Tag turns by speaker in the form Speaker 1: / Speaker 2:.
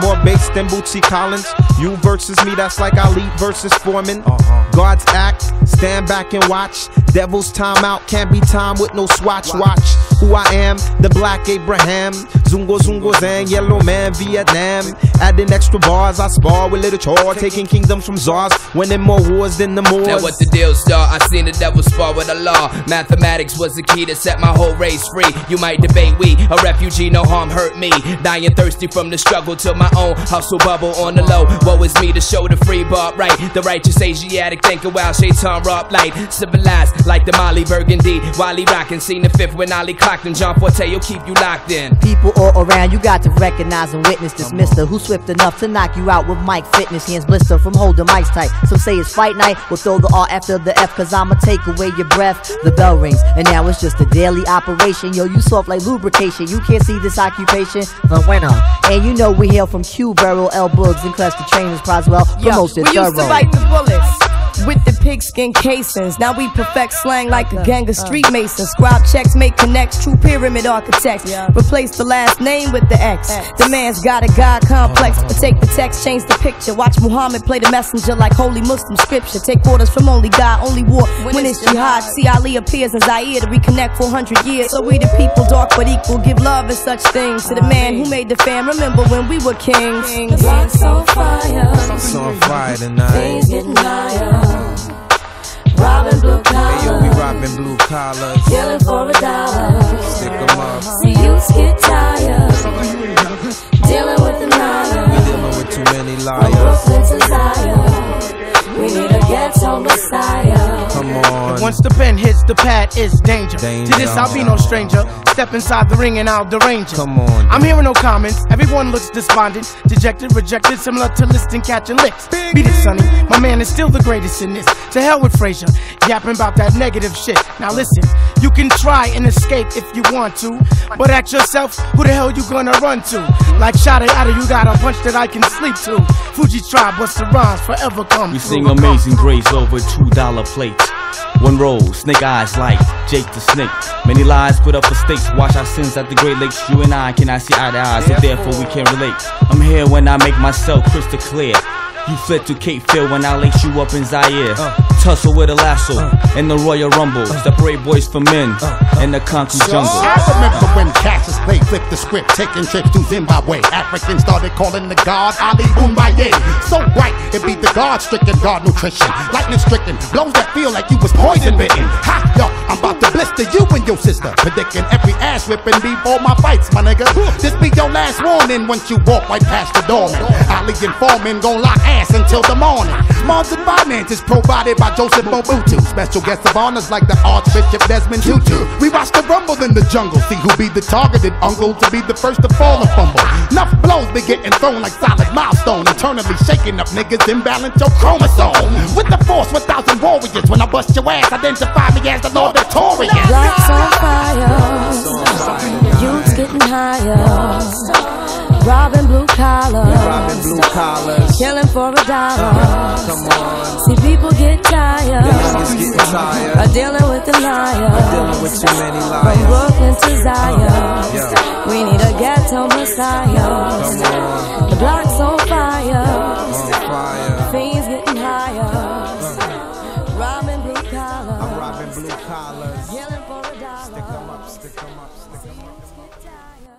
Speaker 1: more bass than Bootsy Collins. You versus me, that's like Ali versus Foreman.
Speaker 2: Uh-huh.
Speaker 1: God's act, stand back and watch. Devil's time out, can't be time with no swatch. Watch who I am, the black Abraham. Zungo Zungo Zang, yellow man, Vietnam. Adding extra bars, I spar with little chore. Taking kingdoms from czars, winning more wars than the Moors.
Speaker 3: Now what the deal start? I seen the devil spar with the law. Mathematics was the key to set my whole race free. You might debate we, a refugee, no harm hurt me. Dying thirsty from the struggle to my own hustle bubble on the low. Woe is me to show the free bar right. The righteous Asiatic thinker while Shaitan rock light. Civilized like the Molly Burgundy. Wally rockin', seen the fifth when Ali clocked and John Forte will keep you locked in.
Speaker 4: People all around, you got to recognize and witness this mister who's swift enough to knock you out with mic fitness. Hands blister from holding mics tight. Some say it's fight night, we'll throw the R after the F, cause I'ma take away your breath. The bell rings, and now it's just a daily operation. Yo, you soft like lubrication. You can't see this occupation. The winner. And you know we hail from Q, Burrow, L. Boogs, and Cluster Trainers, Proswell,
Speaker 5: Yo,
Speaker 4: promoted
Speaker 5: we used to
Speaker 4: thorough.
Speaker 5: bite the bullets with the pigskin casings. Now we perfect slang like a gang of street masons. Scribe checks, make connects, true pyramid architects. Replace the last name with the X. The man's got a God complex. But take the text, change the picture. Watch Muhammad play the messenger like holy Muslim scripture. Take orders from only God, only war. When it's jihad, see Ali appears in Zaire to reconnect 400 years. So we the people, dark but equal, give love and such things to the man who made the fam. Remember when we were kings.
Speaker 6: Rocks on fire,
Speaker 1: It's on fire tonight.
Speaker 6: things getting higher.
Speaker 1: Yo, we
Speaker 6: collars,
Speaker 1: robbing blue collars.
Speaker 6: killing for a dollar.
Speaker 1: Stick 'em up.
Speaker 6: See you get tired,
Speaker 2: Once the pen hits the pad, it's danger.
Speaker 1: Danger.
Speaker 2: To this, I'll be no stranger. Step inside the ring and I'll derange it.
Speaker 1: Come on.
Speaker 2: I'm hearing no comments. Everyone looks despondent, dejected, rejected, similar to Liston catching licks. Beat it, Sonny. My man is still the greatest in this. To hell with Frazier, yapping about that negative shit. Now listen, you can try and escape if you want to, but ask yourself, who the hell you gonna run to? Like shot it out of you got a punch that I can sleep to. Fugee tribe, what's the Rhymes, forever come
Speaker 7: We sing Amazing Grace over two dollar plates. One roll, snake eyes like Jake the Snake. Many lies put up for stakes. Watch our sins at the Great Lakes. You and I cannot see eye to eye, so therefore we can't relate. I'm here when I make myself crystal clear. You fled to Cape Phil when I lace you up in Zaire. Tussle with a lasso in the Royal Rumble. Separate boys from men in the concrete jungle.
Speaker 8: I remember when Cassius Clay flipped the script, taking trips to Zimbabwe. Africans started calling the god Ali Bomaye. So bright, it be the god stricken god nutrition. Lightning stricken, blows that feel like you was poison bitten. Ha, yo, I'm about to blister you and your sister. Predicting every ass whipping before my fights, my nigga. This be your last warning once you walk right past the doorman. Ali and Foreman gon' lock ass until the morning. Moms and finances provided by Joseph Mobutu. Special guests of honors like the Archbishop Desmond Tutu. We watch the rumble in the jungle. See who be the targeted uncle to be the first to fall and fumble. Enough blows be getting thrown like solid milestone. Eternally shaking up niggas, imbalance your chromosome. With the force, 1,000 warriors. When I bust your ass, identify me as the Lord Victorious.
Speaker 6: Rocks on fire, youth's getting higher. Robbing blue collars,
Speaker 1: Robbing blue collars.
Speaker 6: killing for a dollar. See people get tired, are dealing with the liars.
Speaker 1: Dealing with too many
Speaker 6: From. Brooklyn to Zion, we need a ghetto messiah. Collars. killing for a dollar.
Speaker 1: Stick 'em up, stick 'em up, stick 'em up.